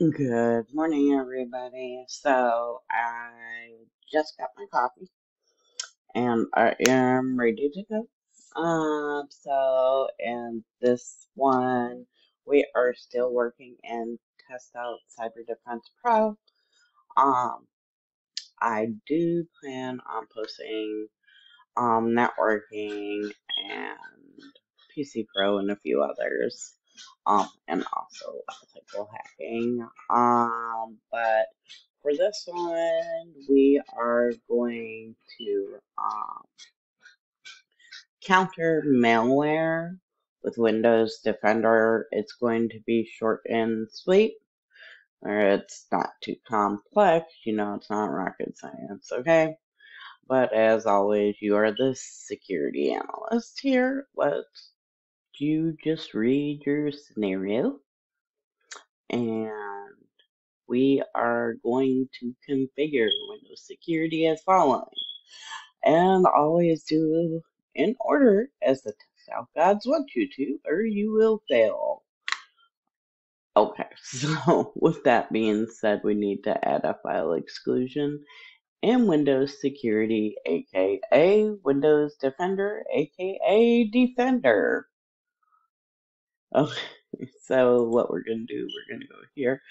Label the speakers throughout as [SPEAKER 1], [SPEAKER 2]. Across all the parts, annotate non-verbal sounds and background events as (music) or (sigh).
[SPEAKER 1] Good morning, everybody. So, I just got my coffee and I am ready to go. Um, so, in this one, we are still working and Test Out Cyber Defense Pro. Um, I do plan on posting um networking and PC Pro and a few others. Um, and also ethical hacking. Um, but for this one, we are going to um, counter malware with Windows Defender. It's going to be short and sweet, or it's not too complex. You know, it's not rocket science, okay? But as always, you are the security analyst here. Let's you just read your scenario and we are going to configure Windows security as following. And always do in order as the out gods want you to, or you will fail. Okay, (laughs) so with that being said, we need to add a file exclusion in Windows Security, aka Windows Defender, aka Defender. Okay, (laughs) so what we're gonna do, we're gonna go here.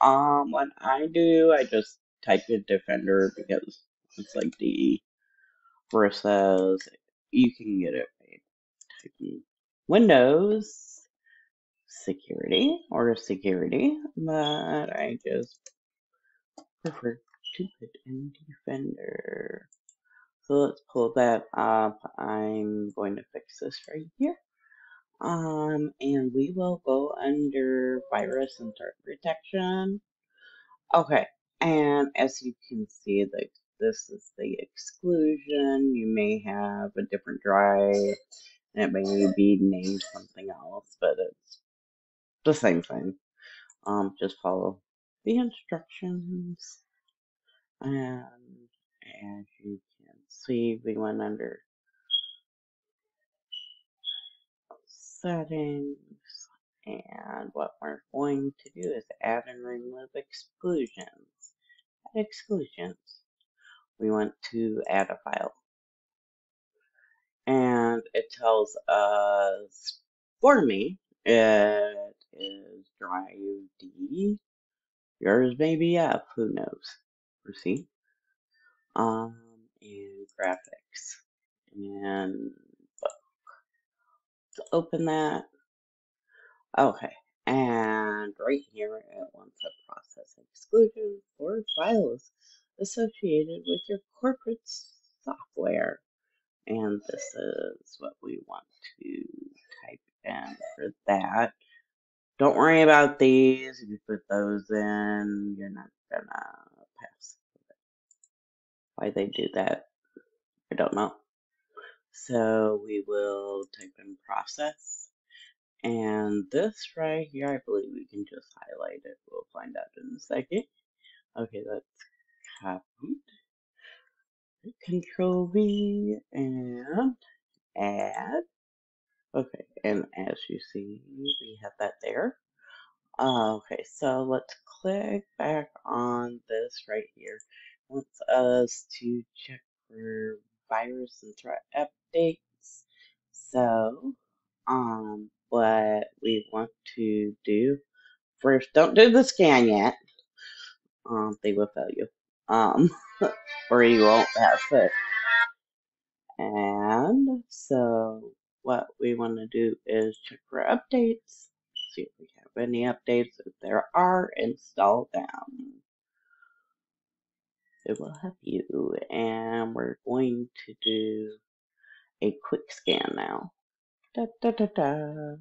[SPEAKER 1] Um, what I do, I just type in Defender because it's like DE versus you can get it typing Windows Security or Security, but I just prefer to put in Defender. So let's pull that up. I'm going to fix this right here. Um, and we will go under virus and threat protection. Okay, and as you can see, like this is the exclusion. You may have a different drive, and it may be named something else, but it's the same thing. Um, just follow the instructions, and as you can see, we went under settings. And what we're going to do is add and remove exclusions. Add exclusions. We want to add a file. And it tells us, for me, it is drive D. Yours may be F, who knows? Proceed. Um, and graphics. And open that. Okay, and right here it wants to process exclusion for files associated with your corporate software. And this is what we want to type in for that. Don't worry about these. If you put those in, you're not gonna pass. Why they do that, I don't know. So we will type in process. And this right here, I believe we can just highlight it. We'll find out in a second. Okay, that's copied. Control V and add. Okay, and as you see, we have that there. Uh, okay, so let's click back on this right here. Wants us to check for virus and threat updates. So, um, what we want to do first, don't do the scan yet. Um, they will fail you. Um, (laughs) or you won't have it. And so what we want to do is check for updates, see if we have any updates. If there are, install them. It will help you. And we're going to do a quick scan now. Da, da, da, da.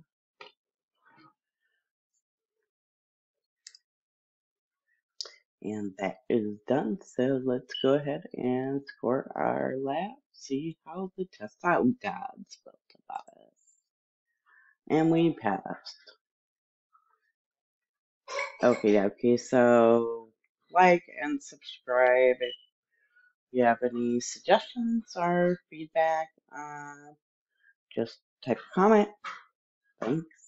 [SPEAKER 1] And that is done. So let's go ahead and score our lab. See how the TestOut gods felt about us. And we passed. Okay, okay, so like and subscribe you have any suggestions or feedback. Uh, just type a comment. Thanks.